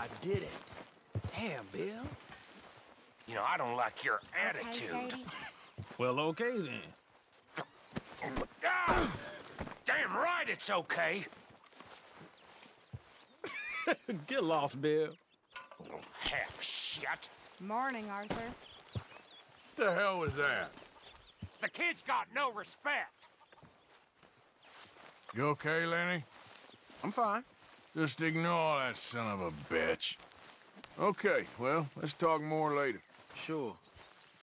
I did it. Damn, Bill. You know, I don't like your attitude. Sadie? Well, okay then. Ah! Damn right it's okay. Get lost, Bill. Half shit. Morning, Arthur. What the hell was that? The kid's got no respect. You okay, Lenny? I'm fine. Just ignore that son of a bitch. Okay, well, let's talk more later. Sure.